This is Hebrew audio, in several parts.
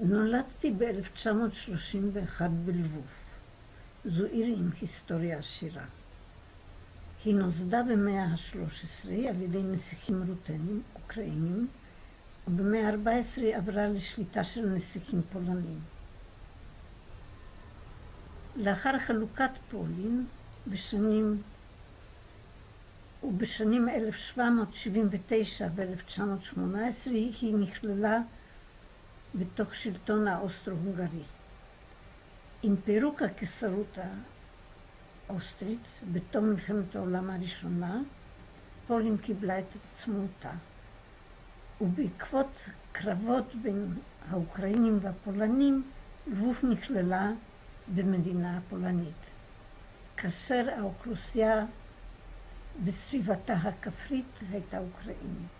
נולדתי ב-1931 בלבוב. זו עיר עם היסטוריה עשירה. היא נוסדה במאה ה-13 על ידי נסיכים רוטנים, אוקראינים, ובמאה ה-14 עברה לשליטה של נסיכים פולנים. לאחר חלוקת פולין בשנים ובשנים 1779 ו-1918 היא נכללה בתוך שלטון האוסטרו-הונגרי. עם פירוק הקיסרות האוסטרית בתום מלחמת העולם הראשונה, פולין קיבלה את עצמאותה. ובעקבות קרבות בין האוקראינים והפולנים, לבוב נכללה במדינה הפולנית. כאשר האוכלוסייה בסביבתה הכפרית הייתה אוקראינית.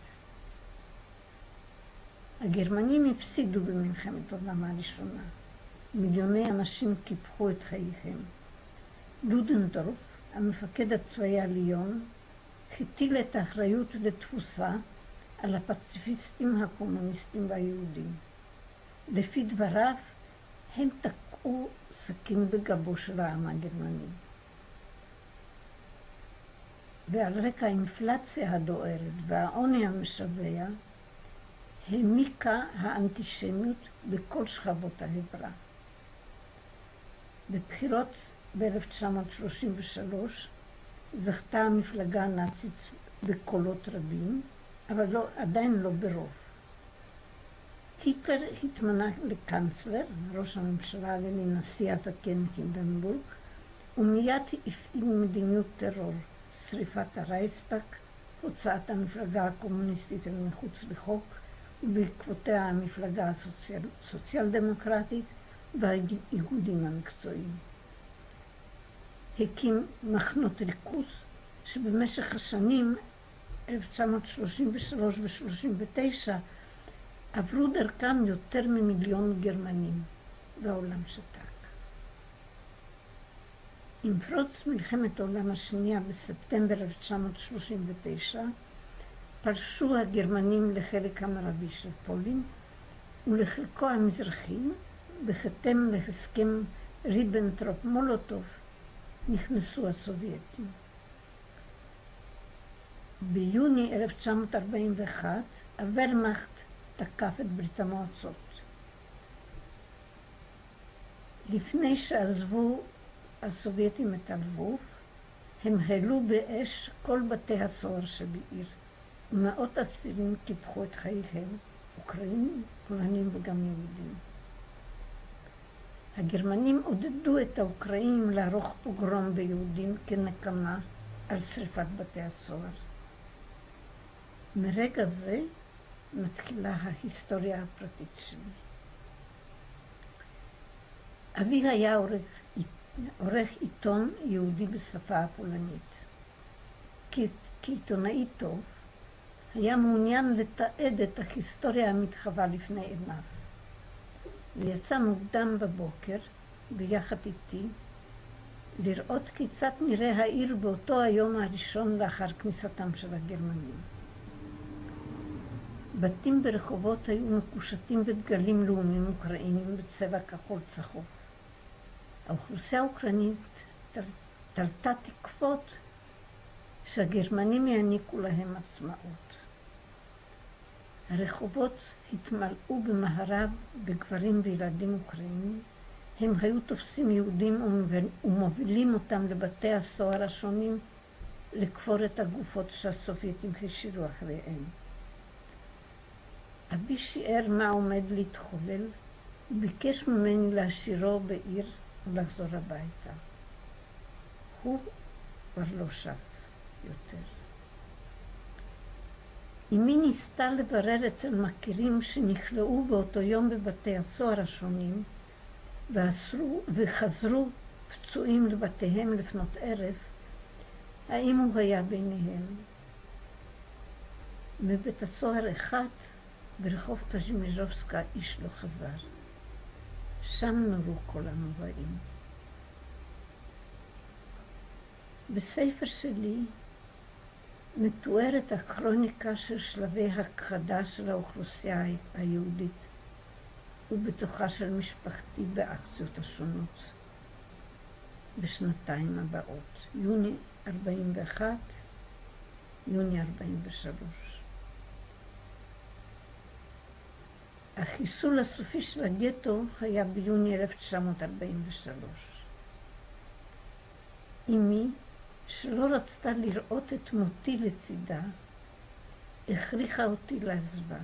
הגרמנים הפסידו במלחמת העולם הראשונה. מיליוני אנשים קיפחו את חייהם. לודנדורף, המפקד הצבאי העליון, הטיל את האחריות לתפוסה על הפציפיסטים הקומוניסטים והיהודים. לפי דבריו, הם תקעו סכין בגבו של העם הגרמני. ועל רקע האינפלציה הדוהרת והעוני המשווע, העמיקה האנטישמיות בכל שכבות החברה. בבחירות ב-1933 זכתה המפלגה הנאצית בקולות רבים, אבל לא, עדיין לא ברוב. היטלר התמנה לקנצלר, ראש הממשלה ולנשיא הזקן הידנבורג, ומיד הפעיל מדיניות טרור, שריפת הרייסטאק, הוצאת המפלגה הקומוניסטית אל מחוץ לחוק, ובעקבותיה המפלגה הסוציאל, הסוציאל דמוקרטית והאיגודים המקצועיים. הקים מחנות ריכוז שבמשך השנים 1933 ו-39 עברו דרכם יותר ממיליון גרמנים, והעולם שתק. עם פרוץ מלחמת העולם השנייה בספטמבר 1939, פלשו הגרמנים לחלק המערבי של פולין ולחלקו המזרחי, בהתאם להסכם ריבנטרופ-מולוטוב, נכנסו הסובייטים. ביוני 1941 הוורמאכט תקף את ברית המועצות. לפני שעזבו הסובייטים את הלבוב, הם העלו באש כל בתי הסוהר שבעיר. מאות אסירים קיפחו את חייהם, אוקראינים, פולנים וגם יהודים. הגרמנים עודדו את האוקראינים לערוך פוגרום ביהודים כנקמה על שרפת בתי הסוהר. מרגע זה מתחילה ההיסטוריה הפרטית שלי. אבי היה עורך, עורך עיתון יהודי בשפה הפולנית. כעיתונאי טוב, היה מעוניין לתעד את ההיסטוריה המתחווה לפני עיניו. ויצא מוקדם בבוקר, ביחד איתי, לראות כיצד נראה העיר באותו היום הראשון לאחר כניסתם של הגרמנים. בתים ברחובות היו מקושטים בדגלים לאומיים אוקראינים בצבע כחול צחוף. האוכלוסייה האוקראינית תלתה תקוות שהגרמנים יעניקו להם עצמאות. הרחובות התמלאו במהרב בגברים וילדים אוקראינים. הם היו תופסים יהודים ומובילים אותם לבתי הסוהר השונים לקבור את הגופות שהסובייטים השאירו אחריהם. אבי שיער מה עומד להתחולל וביקש ממני להשאירו בעיר ולחזור הביתה. הוא כבר לא שב יותר. אמי ניסתה לברר אצל מכירים שנכלאו באותו יום בבתי הסוהר השונים ואסרו, וחזרו פצועים לבתיהם לפנות ערב, האם הוא היה ביניהם. מבית הסוהר אחד ברחוב קז'ימיז'ובסקה איש לא חזר. שם נורו כל המובאים. בספר שלי מתוארת הכרוניקה של שלבי הכחדה של האוכלוסייה היהודית ובתוכה של משפחתי באקציות השונות בשנתיים הבאות, יוני 41, יוני 43. החיסול הסופי של הגטו היה ביוני 1943. אמי, שלא רצתה לראות את מותי לצידה, הכריחה אותי לעזבה.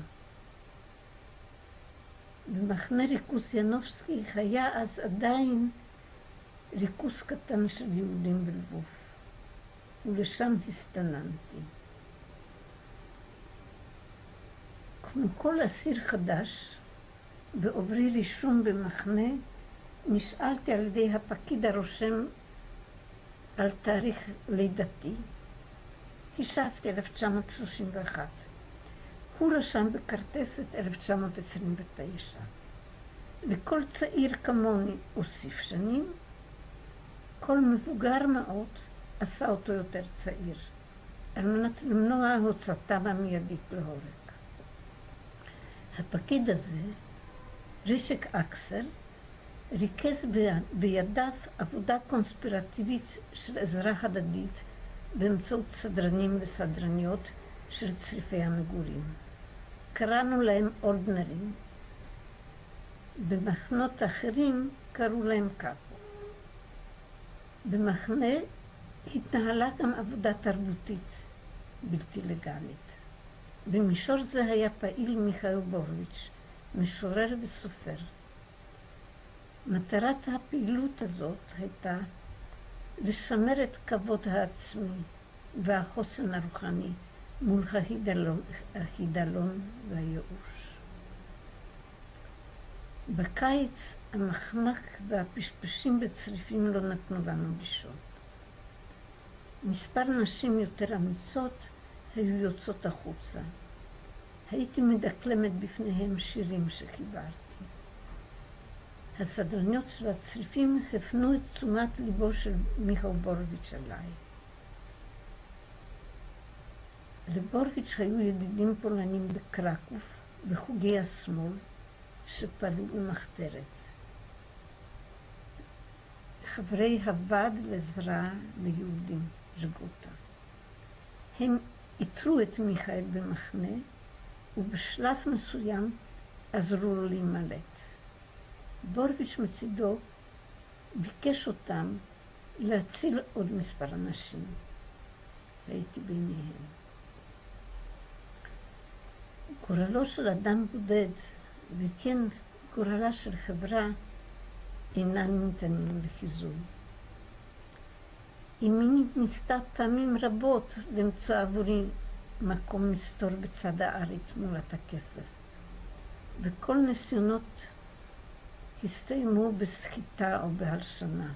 במחנה ריכוז ינובסקי היה אז עדיין ריכוז קטן של יהודים בלבוב, ולשם הסתננתי. כמו כל אסיר חדש, בעוברי רישום במחנה, נשאלתי על ידי הפקיד הרושם על תאריך לידתי. השבתי 1931. הוא רשם בכרטסת 1929. לכל צעיר כמוני הוסיף שנים, כל מבוגר מאוד עשה אותו יותר צעיר, על מנת למנוע הוצאתם המיידית להורג. הפקיד הזה, רישק אקסל, ריכז בידיו עבודה קונספירטיבית של עזרה הדדית באמצעות סדרנים וסדרניות של צריפי המגורים. קראנו להם אורדנרים. במחנות אחרים קראו להם קאפו. במחנה התנהלה גם עבודה תרבותית בלתי לגלית. במישור זה היה פעיל מיכאל בורוביץ', משורר וסופר. מטרת הפעילות הזאת הייתה לשמר את כבוד העצמי והחוסן הרוחני מול החידלון והייאוש. בקיץ המחנק והפשפשים בצריפים לא נתנו לנו לישון. מספר נשים יותר אמיצות היו יוצאות החוצה. הייתי מדקלמת בפניהם שירים שחיברתי. הסדרניות של הצריפים הפנו את תשומת ליבו של מיכאל בורוביץ' עליי. לבורוביץ' היו ידידים פולנים בקרקוף, בחוגי השמאל, שפעלו במחתרת. חברי הוועד לעזרה ליהודים, ז'גוטה. הם איתרו את מיכאל במחנה, ובשלב מסוים עזרו לו להימלט. בורוביץ' מצידו ביקש אותם להציל עוד מספר אנשים. והייתי ביניהם. גורלו של אדם בודד, וכן גורלה של חברה, אינם ניתנים לחיזוי. אמי ניסתה פעמים רבות למצוא עבורי מקום מסתור בצד הארץ תמורת הכסף, וכל ניסיונות הסתיימו בסחיטה או בהלשנה,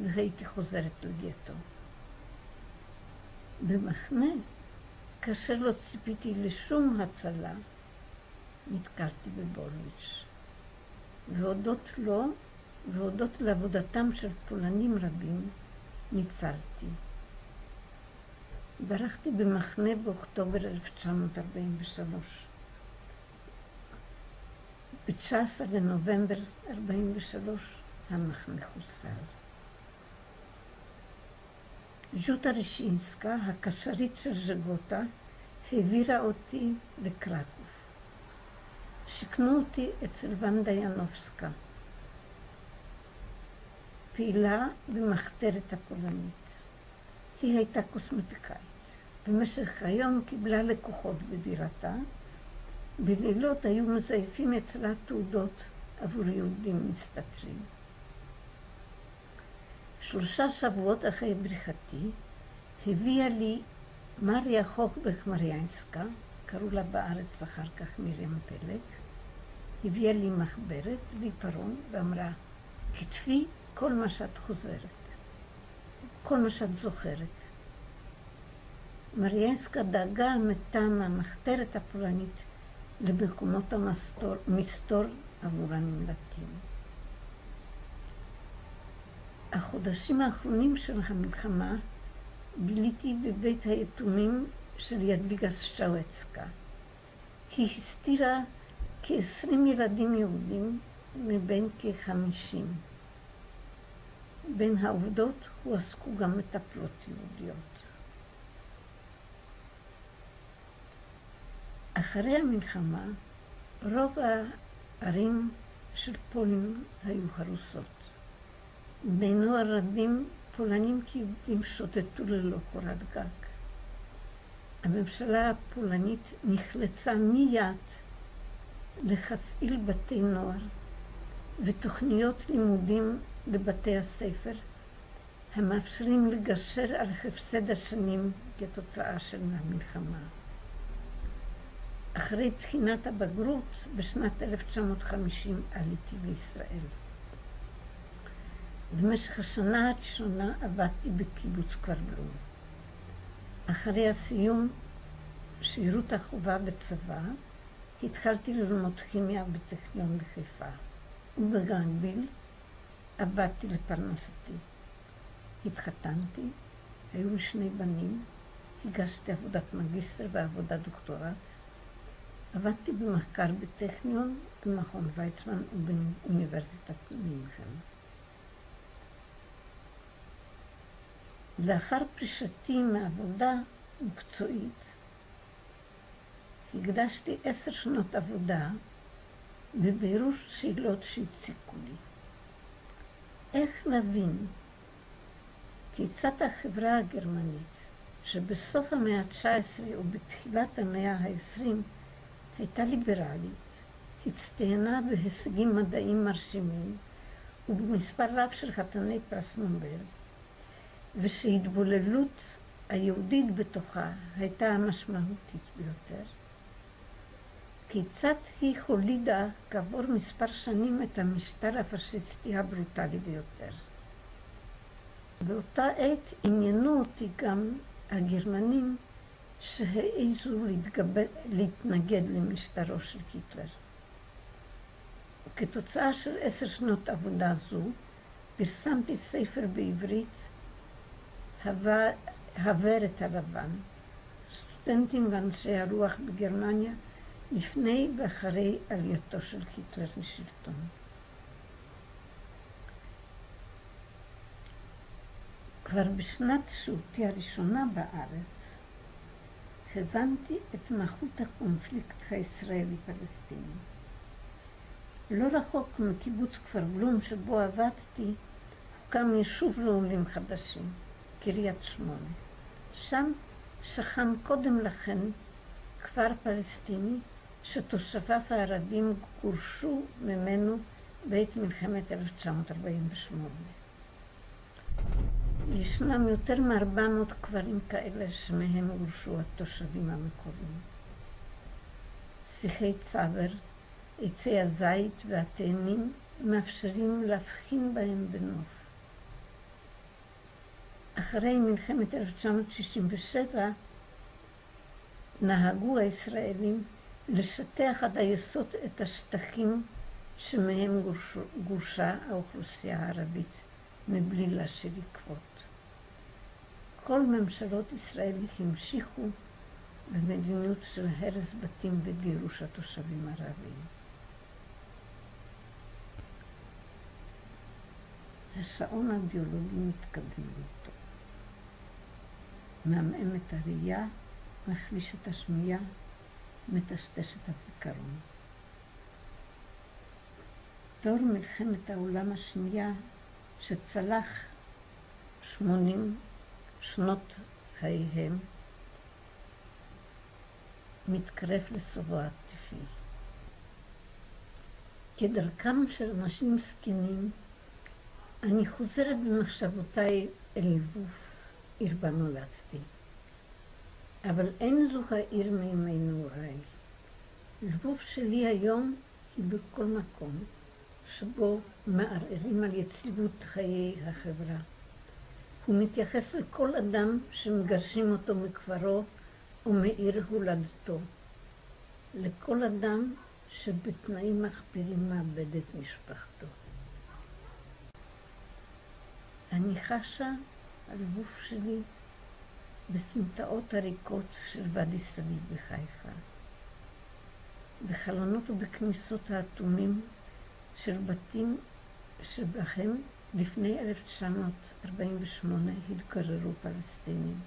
והייתי חוזרת לגטו. במחנה, כאשר לא ציפיתי לשום הצלה, נתקלתי בבורוביץ'. והודות לו, והודות לעבודתם של פולנים רבים, ניצלתי. ברחתי במחנה באוקטובר 1943. ב-19 לנובמבר 43 המחנה חוסל. ז'וטה רישינסקה, הקשרית של ז'גוטה, העבירה אותי לקרקוף. שיכנו אותי אצל ונדה ינובסקה, פעילה במחתרת הפולנית. היא הייתה קוסמטיקאית. במשך היום קיבלה לקוחות בדירתה, בלילות היו מזייפים אצלה תעודות עבור יהודים מסתתרים. שלושה שבועות אחרי בריחתי הביאה לי מריה חוקבק מריאנסקה, קראו לה בארץ אחר כך מרים פלג, הביאה לי מחברת ועיפרון ואמרה, כתבי כל מה שאת חוזרת, כל מה שאת זוכרת. מריאנסקה דאגה מטעם המחתרת הפולנית למקומות המסתור עבור הנמלטים. החודשים האחרונים של המלחמה ביליתי בבית היתומים של ידוויגה שצ'אווצקה. היא הסתירה כ-20 ילדים יהודים מבין כ-50. בין העובדות הועסקו גם מטפלות יהודיות. אחרי המלחמה, רוב הערים של פולין היו הרוסות. בני נוער רבים, פולנים כיהודים, שוטטו ללא קורת גג. הממשלה הפולנית נחלצה מיד להפעיל בתי נוער ותוכניות לימודים לבתי הספר המאפשרים לגשר על הפסד השנים כתוצאה של המלחמה. אחרי בחינת הבגרות בשנת 1950 עליתי לישראל. במשך השנה הראשונה עבדתי בקיבוץ כפר בלום. אחרי הסיום שירות החובה בצבא, התחלתי ללמוד כימיה בטכניון בחיפה, ובגנביל עבדתי לפרנסתי. התחתנתי, היו לי שני בנים, הגשתי עבודת מגיסטר ועבודת דוקטורט, עבדתי במחקר בטכניון, במכון ויצמן ובאוניברסיטת מינכן. לאחר פרישתי מעבודה מקצועית, הקדשתי עשר שנות עבודה בבירור שאלות שהציקו לי. איך להבין כיצד החברה הגרמנית, שבסוף המאה ה-19 ובתחילת המאה ה-20 הייתה ליברלית, הצטיינה בהישגים מדעיים מרשימים ובמספר רב של חתני פרס נובל, ושהתבוללות היהודית בתוכה הייתה המשמעותית ביותר. כיצד היא הולידה כעבור מספר שנים את המשטר הפשיסטי הברוטלי ביותר. באותה עת עניינו אותי גם הגרמנים שהעזו להתגבר, להתנגד למשטרו של היטלר. וכתוצאה של עשר שנות עבודה זו, פרסמתי ספר בעברית, הוורת הלבן, סטודנטים ואנשי הרוח בגרמניה לפני ואחרי עלייתו של היטלר לשלטון. כבר בשנת שהותי הראשונה בארץ הבנתי את מהות הקונפליקט הישראלי-פלסטיני. לא רחוק מקיבוץ כפר בלום שבו עבדתי, הוקם יישוב לעולים חדשים, קריית שמונה. שם שכן קודם לכן כפר פלסטיני שתושביו הערבים גורשו ממנו בעת מלחמת 1948. ישנם יותר מ-400 כפרים כאלה שמהם גורשו התושבים המקוריים. שיחי צבר, עצי הזית והתאנים מאפשרים להבחין בהם בנוף. אחרי מלחמת 1967 נהגו הישראלים לשטח עד היסוד את השטחים שמהם גורשה האוכלוסייה הערבית מבלי להשאיר עקבות. כל ממשלות ישראל המשיכו במדיניות של הרס בתים וגירוש התושבים הערביים. השעון הביולוגי מתקדם איתו. מעמעם את הראייה, מחליש את השמיעה, מטשטש את הזיכרון. דור מלחמת העולם השנייה שצלח שמונים שנות חייהם מתקרב לסובו הטבעי. כדרכם של אנשים זקנים, אני חוזרת במחשבותיי אל לבוב, עיר בה נולדתי. אבל אין זו העיר מימי נעוריי. לבוב שלי היום היא בכל מקום שבו מערערים על יציבות חיי החברה. הוא מתייחס לכל אדם שמגרשים אותו מכפרו או מעיר הולדתו. לכל אדם שבתנאים מחפירים מאבד את משפחתו. אני חשה על גוף שלי בסמטאות הריקות של ואדי סביב בחיפה. בחלונות ובכניסות האטומים של בתים שבהם לפני 1948 התגררו פלסטינים.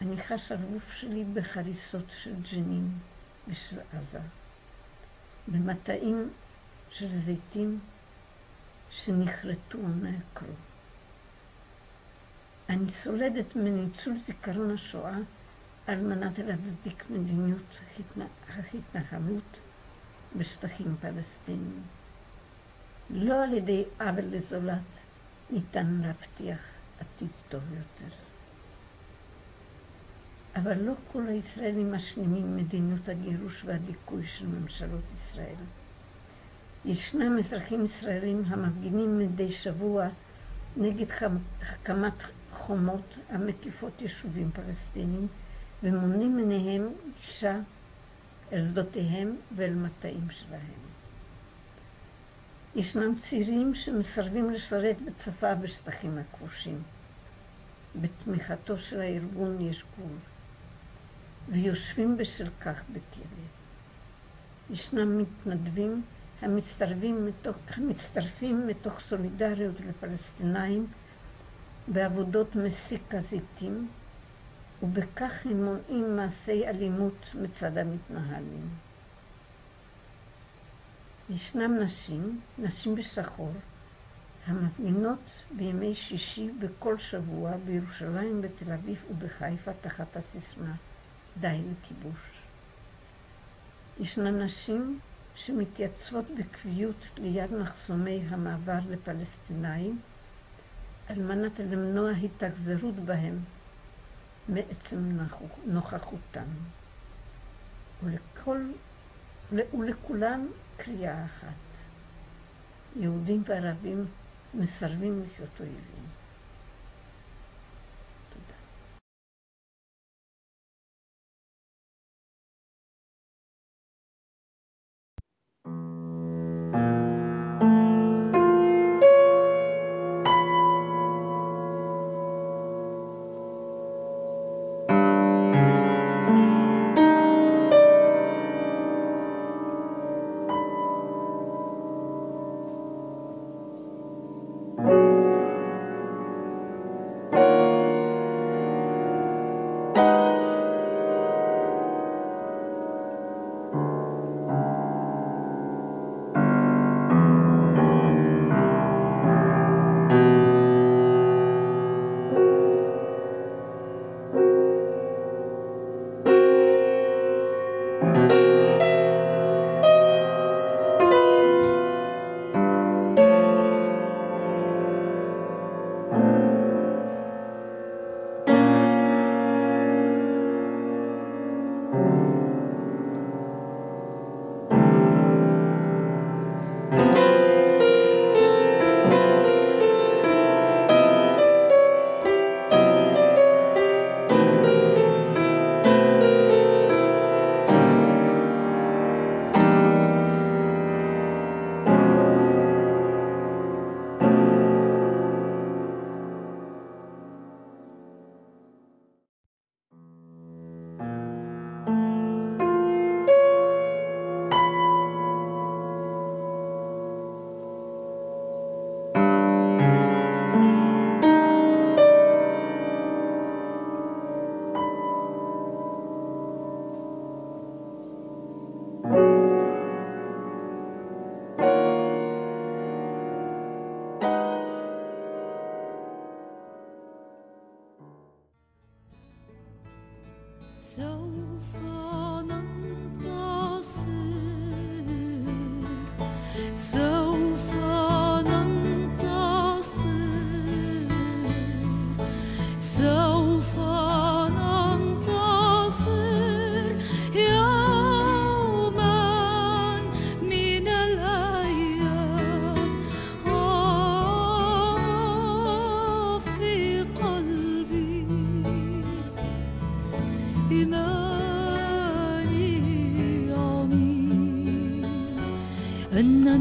אני חש על גוף שלי בחריסות של ג'נין ושל עזה, במטעים של זיתים שנכרתו ונעקרו. אני סולדת מניצול זיכרון השואה על מנת להצדיק מדיניות ההתנחלות בשטחים פלסטיניים. לא על ידי עוול לזולת ניתן להבטיח עתיד טוב יותר. אבל לא כל הישראלים משלימים מדיניות הגירוש והדיכוי של ממשלות ישראל. ישנם אזרחים ישראלים המפגינים מדי שבוע נגד הקמת חומות המקיפות יישובים פלסטינים ומונעים מניהם גישה אל שדותיהם ואל מטעים שלהם. ישנם צעירים שמסרבים לשרת בצבא בשטחים הכבושים. בתמיכתו של הארגון יש גבול, ויושבים בשל כך בכלא. ישנם מתנדבים המצטרפים מתוך, המצטרפים מתוך סולידריות לפלסטינאים בעבודות מסיק הזיתים, ובכך הם מונעים מעשי אלימות מצד המתנהלים. ישנם נשים, נשים בשחור, המפגינות בימי שישי בכל שבוע בירושלים, בתל אביב ובחיפה תחת הסיסמה די לכיבוש. ישנן נשים שמתייצבות בקביעות ליד מחסומי המעבר לפלסטינאים על מנת למנוע התאכזרות בהם מעצם נוכחותם. ולכל, ולכולם קריאה אחת. יהודים וערבים מסרבים לחיות אויבים.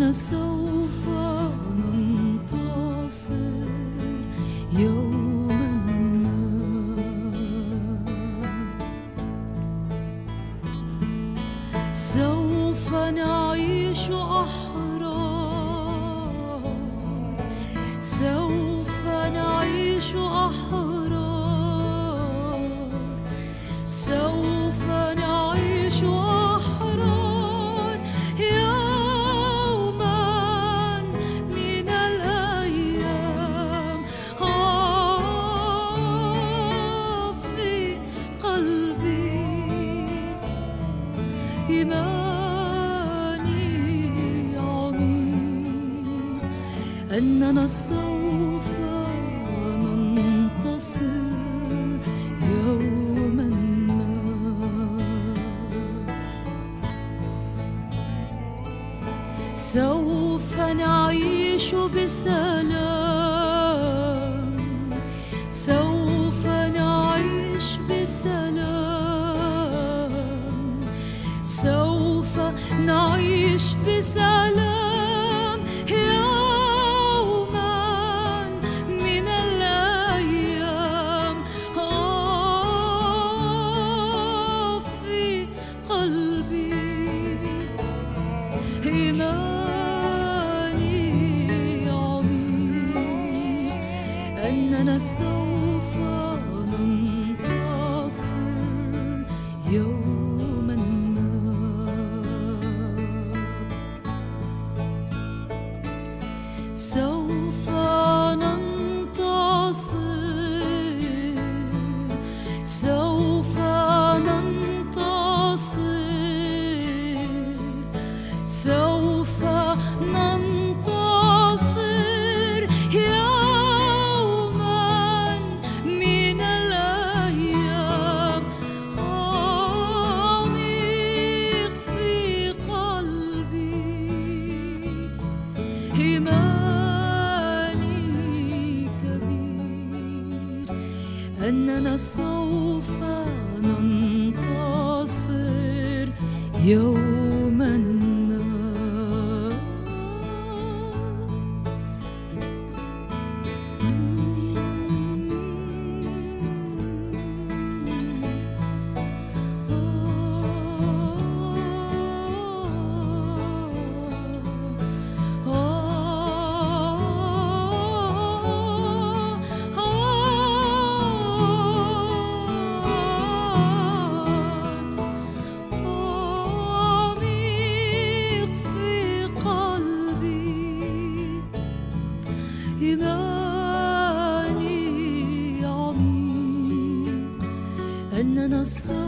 dinosaur أننا سوف so